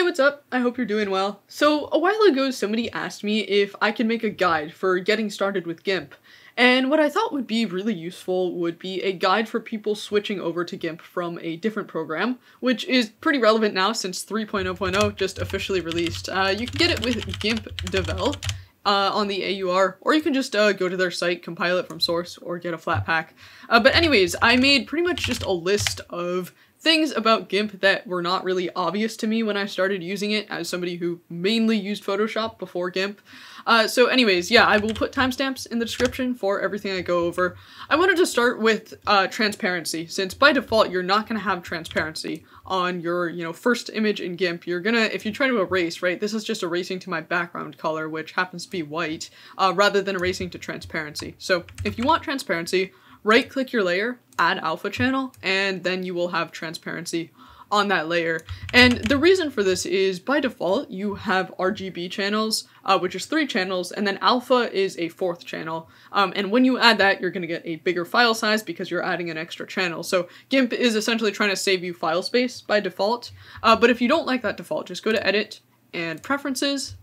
Hey, what's up? I hope you're doing well. So, a while ago, somebody asked me if I could make a guide for getting started with GIMP. And what I thought would be really useful would be a guide for people switching over to GIMP from a different program, which is pretty relevant now since 3.0.0 just officially released. Uh, you can get it with GIMP Devel. Uh, on the AUR, or you can just uh, go to their site, compile it from source, or get a Flatpak. Uh, but anyways, I made pretty much just a list of things about GIMP that were not really obvious to me when I started using it as somebody who mainly used Photoshop before GIMP. Uh, so anyways, yeah, I will put timestamps in the description for everything I go over. I wanted to start with uh, transparency, since by default you're not going to have transparency on your, you know, first image in GIMP. You're gonna, if you try to erase, right, this is just erasing to my background color, which happens to be white, uh, rather than erasing to transparency. So if you want transparency, right click your layer, add alpha channel, and then you will have transparency on that layer. And the reason for this is by default you have RGB channels, uh, which is three channels, and then alpha is a fourth channel. Um, and when you add that, you're going to get a bigger file size because you're adding an extra channel. So GIMP is essentially trying to save you file space by default. Uh, but if you don't like that default, just go to Edit and Preferences,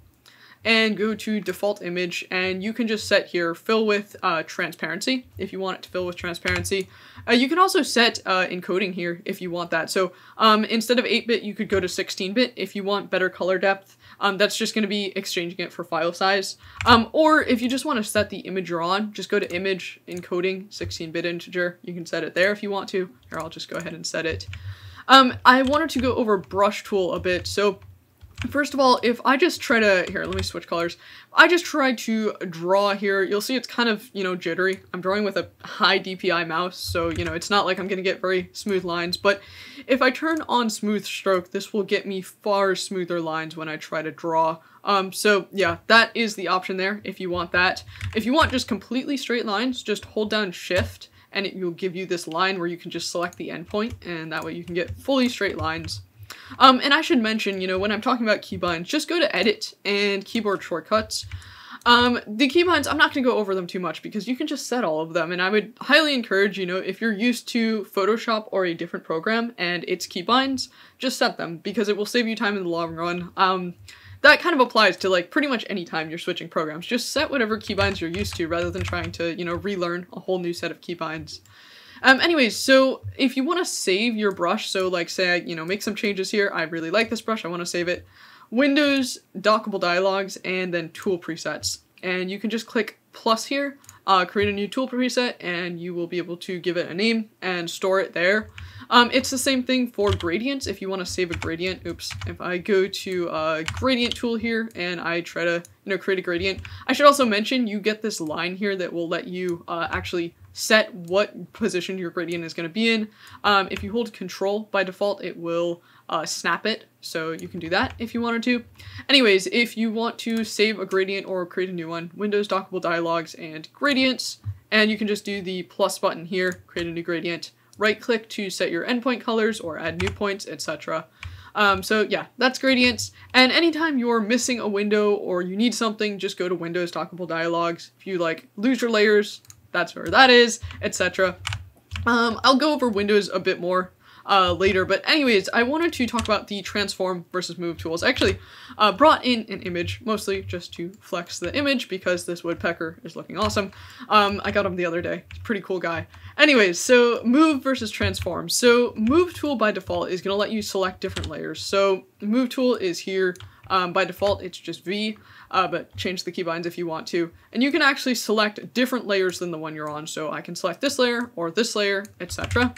and go to default image and you can just set here fill with uh, transparency if you want it to fill with transparency. Uh, you can also set uh, encoding here if you want that. So um, instead of 8-bit you could go to 16-bit if you want better color depth. Um, that's just going to be exchanging it for file size. Um, or if you just want to set the image you're on, just go to image encoding 16-bit integer. You can set it there if you want to. Here I'll just go ahead and set it. Um, I wanted to go over brush tool a bit. So First of all, if I just try to, here, let me switch colors. I just try to draw here, you'll see it's kind of, you know, jittery. I'm drawing with a high DPI mouse, so, you know, it's not like I'm going to get very smooth lines, but if I turn on smooth stroke, this will get me far smoother lines when I try to draw. Um, so yeah, that is the option there if you want that. If you want just completely straight lines, just hold down shift and it will give you this line where you can just select the endpoint and that way you can get fully straight lines. Um, and I should mention, you know, when I'm talking about keybinds, just go to edit and keyboard shortcuts. Um, the keybinds, I'm not going to go over them too much because you can just set all of them. And I would highly encourage, you know, if you're used to Photoshop or a different program and its keybinds, just set them because it will save you time in the long run. Um, that kind of applies to like pretty much any time you're switching programs. Just set whatever keybinds you're used to rather than trying to, you know, relearn a whole new set of keybinds. Um, anyways, so if you want to save your brush, so like say you know, make some changes here, I really like this brush, I want to save it, Windows, dockable dialogues, and then tool presets. And you can just click plus here, uh, create a new tool preset, and you will be able to give it a name and store it there. Um, it's the same thing for gradients. If you want to save a gradient, oops, if I go to uh, gradient tool here and I try to, you know, create a gradient, I should also mention you get this line here that will let you uh, actually set what position your gradient is going to be in. Um, if you hold control by default, it will uh, snap it, so you can do that if you wanted to. Anyways, if you want to save a gradient or create a new one, Windows Dockable Dialogues and Gradients, and you can just do the plus button here, create a new gradient, right click to set your endpoint colors or add new points, etc. Um, so yeah, that's gradients. And anytime you're missing a window or you need something, just go to Windows Dockable Dialogues. If you like lose your layers, that's where that is, etc. Um, I'll go over Windows a bit more uh, later, but anyways, I wanted to talk about the transform versus move tools. I actually uh, brought in an image, mostly just to flex the image because this woodpecker is looking awesome. Um, I got him the other day. pretty cool guy. Anyways, so move versus transform. So move tool by default is going to let you select different layers. So move tool is here. Um, by default, it's just V uh, but change the keybinds if you want to. And you can actually select different layers than the one you're on, so I can select this layer or this layer, etc.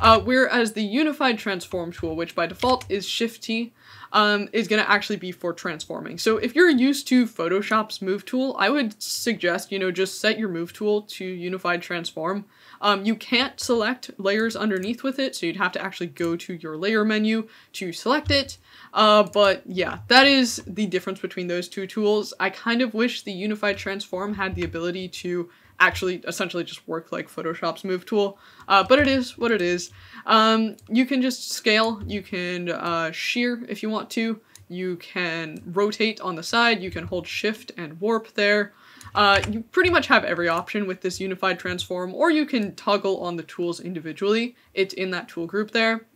Uh, whereas the Unified Transform tool, which by default is Shift-T, um, is going to actually be for transforming. So if you're used to Photoshop's Move tool, I would suggest, you know, just set your Move tool to Unified Transform. Um, you can't select layers underneath with it, so you'd have to actually go to your layer menu to select it. Uh, but yeah, that is the difference between those two tools. I kind of wish the Unified Transform had the ability to actually essentially just work like Photoshop's move tool, uh, but it is what it is. Um, you can just scale, you can uh, shear if you want to, you can rotate on the side, you can hold shift and warp there. Uh, you pretty much have every option with this unified transform, or you can toggle on the tools individually. It's in that tool group there.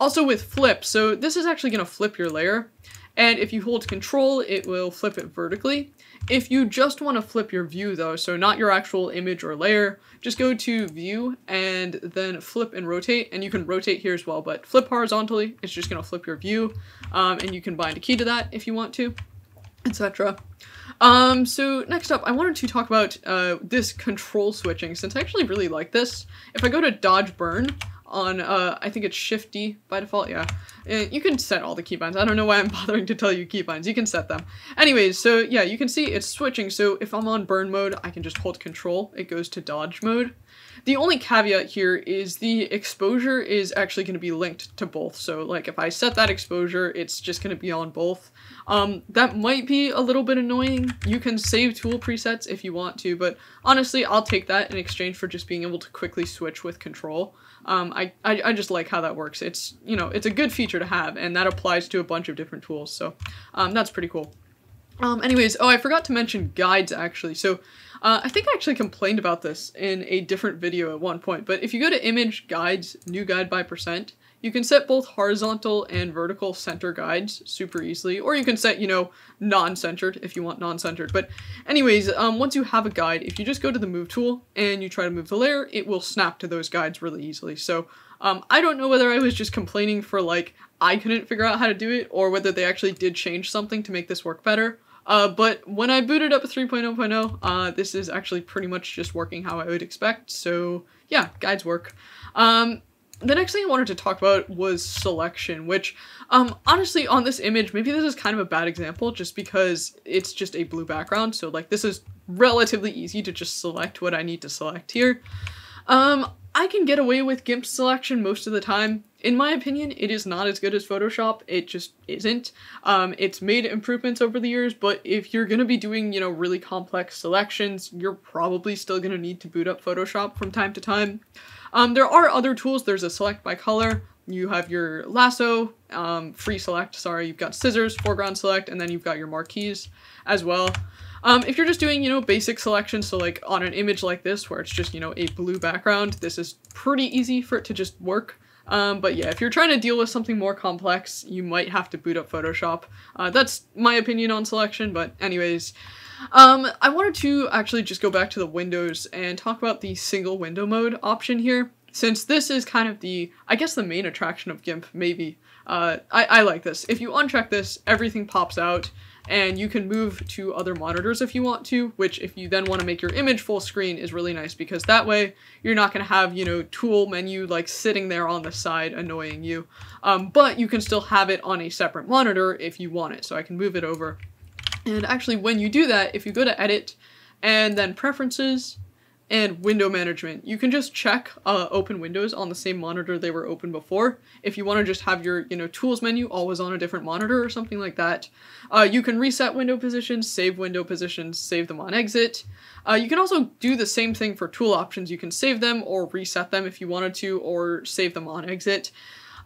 Also with flip, so this is actually going to flip your layer. And if you hold control, it will flip it vertically. If you just want to flip your view though, so not your actual image or layer, just go to view and then flip and rotate. And you can rotate here as well, but flip horizontally, it's just going to flip your view. Um, and you can bind a key to that if you want to, etc. Um, so next up, I wanted to talk about uh, this control switching, since I actually really like this. If I go to dodge burn, on, uh, I think it's Shift D by default, yeah. And you can set all the keybinds. I don't know why I'm bothering to tell you keybinds. You can set them. Anyways, so yeah, you can see it's switching. So if I'm on burn mode, I can just hold control. It goes to dodge mode. The only caveat here is the exposure is actually going to be linked to both. So like if I set that exposure, it's just going to be on both. Um, that might be a little bit annoying. You can save tool presets if you want to, but honestly, I'll take that in exchange for just being able to quickly switch with control. Um, I, I, I, just like how that works. It's, you know, it's a good feature to have, and that applies to a bunch of different tools, so um, that's pretty cool. Um, anyways, oh, I forgot to mention guides, actually. So, uh, I think I actually complained about this in a different video at one point, but if you go to image guides, new guide by percent, you can set both horizontal and vertical center guides super easily, or you can set, you know, non-centered if you want non-centered. But anyways, um, once you have a guide, if you just go to the move tool and you try to move the layer, it will snap to those guides really easily. So um, I don't know whether I was just complaining for like, I couldn't figure out how to do it, or whether they actually did change something to make this work better. Uh, but when I booted up 3.0.0, uh, this is actually pretty much just working how I would expect. So yeah, guides work. Um, the next thing I wanted to talk about was selection, which, um, honestly, on this image, maybe this is kind of a bad example just because it's just a blue background, so, like, this is relatively easy to just select what I need to select here. Um, I can get away with GIMP selection most of the time. In my opinion, it is not as good as Photoshop. It just isn't. Um, it's made improvements over the years, but if you're gonna be doing, you know, really complex selections, you're probably still gonna need to boot up Photoshop from time to time. Um, there are other tools. There's a select by color. You have your lasso, um, free select, sorry. You've got scissors, foreground select, and then you've got your marquees as well. Um, if you're just doing, you know, basic selection, so like on an image like this where it's just, you know, a blue background, this is pretty easy for it to just work. Um, but yeah, if you're trying to deal with something more complex, you might have to boot up Photoshop. Uh, that's my opinion on selection, but anyways, um, I wanted to actually just go back to the windows and talk about the single window mode option here. Since this is kind of the, I guess the main attraction of GIMP, maybe. Uh, I, I like this. If you uncheck this, everything pops out and you can move to other monitors if you want to, which if you then want to make your image full screen is really nice because that way you're not going to have, you know, tool menu like sitting there on the side annoying you. Um, but you can still have it on a separate monitor if you want it. So I can move it over and actually when you do that, if you go to edit and then preferences and window management, you can just check uh, open windows on the same monitor they were open before. If you want to just have your, you know, tools menu always on a different monitor or something like that. Uh, you can reset window positions, save window positions, save them on exit. Uh, you can also do the same thing for tool options. You can save them or reset them if you wanted to, or save them on exit.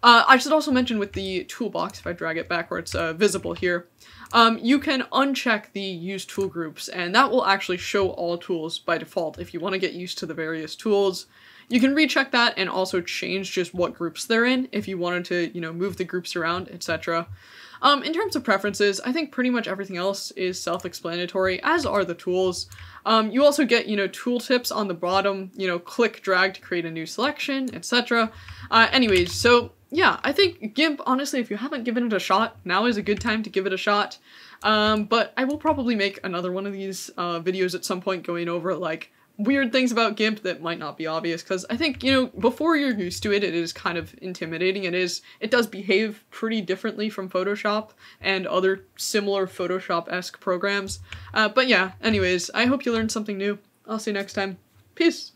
Uh, I should also mention with the toolbox, if I drag it back, backwards, uh, visible here, um, you can uncheck the use tool groups and that will actually show all tools by default if you want to get used to the various tools. You can recheck that and also change just what groups they're in if you wanted to, you know, move the groups around, etc. Um, in terms of preferences, I think pretty much everything else is self-explanatory, as are the tools. Um, you also get, you know, tooltips on the bottom, you know, click, drag to create a new selection, etc. Uh, anyways, so yeah, I think GIMP, honestly, if you haven't given it a shot, now is a good time to give it a shot. Um, but I will probably make another one of these uh, videos at some point going over, like, weird things about GIMP that might not be obvious, because I think, you know, before you're used to it, it is kind of intimidating. It is, it does behave pretty differently from Photoshop and other similar Photoshop-esque programs. Uh, but yeah, anyways, I hope you learned something new. I'll see you next time. Peace!